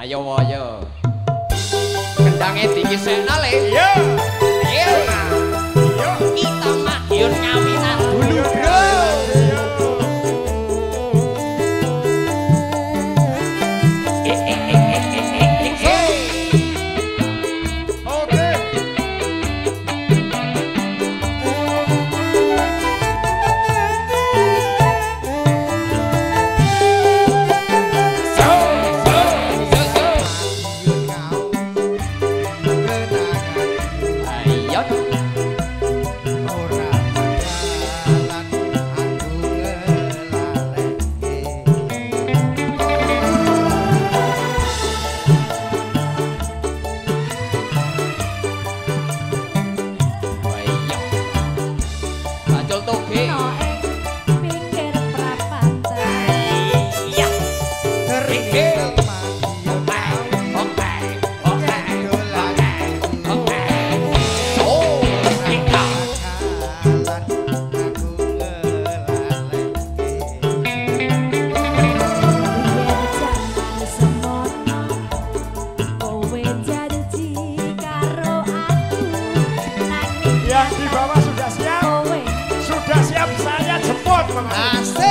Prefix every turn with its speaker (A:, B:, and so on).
A: Ayo ayo. Kendangnya tinggi sekali.
B: Yeah. Ah, Acerta.